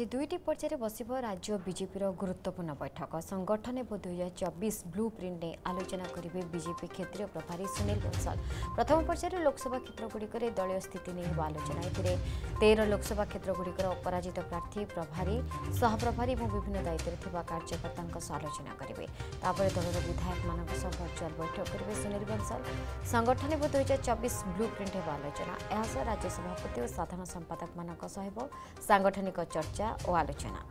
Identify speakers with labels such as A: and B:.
A: আজ দুইটি পর্যায়ে বসব রাজ্য বিজেপির গুরুত্বপূর্ণ বৈঠক সংগঠন এবং দুই হাজার চব্বিশ ব্লু প্রিন্ট নিয়ে আলোচনা করবে বিজেপি ক্ষেত্রীয় প্রভারী সুনীল বনসল প্রথম পর্যায়ে লোকসভা ক্ষেত্রগুড়িকরে দলীয় স্থিতি নিয়ে হব আলোচনা এতে তের লোকসভা ক্ষেত্রগুড়িকর অপরাজিত প্রার্থী প্রভারী সহপ্রভারী এবং বিভিন্ন দায়িত্বে থাকা কার্যকর্তা আলোচনা করবে তাপরে দলর বিধায়ক মান ভর্চুয়াল বৈঠক করবে সুনীল বনসল সংগঠন এবং দুই হাজার চব্বিশ ব্লু প্রিন্ট হব আলোচনা এসহ রাজ্য সভাপতি ও সাধারণ সম্পাদক মান সাংগঠনিক চর্চা ও আলোচনা